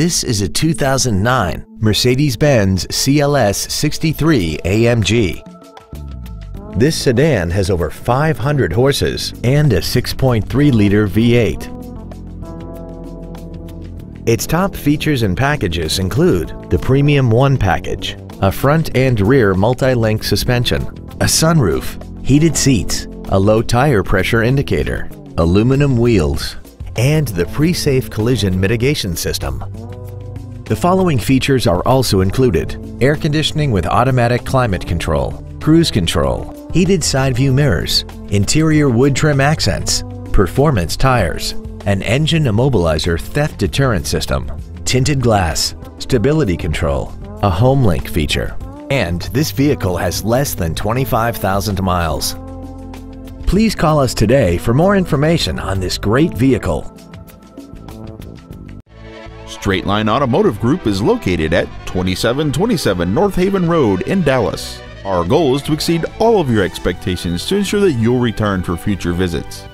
This is a 2009 Mercedes-Benz CLS 63 AMG. This sedan has over 500 horses and a 6.3-liter V8. Its top features and packages include the Premium One package, a front and rear multi-link suspension, a sunroof, heated seats, a low tire pressure indicator, aluminum wheels, and the pre-safe collision mitigation system. The following features are also included. Air conditioning with automatic climate control, cruise control, heated side view mirrors, interior wood trim accents, performance tires, an engine immobilizer theft deterrent system, tinted glass, stability control, a HomeLink feature, and this vehicle has less than 25,000 miles. Please call us today for more information on this great vehicle. Straight Line Automotive Group is located at 2727 Northaven Road in Dallas. Our goal is to exceed all of your expectations to ensure that you'll return for future visits.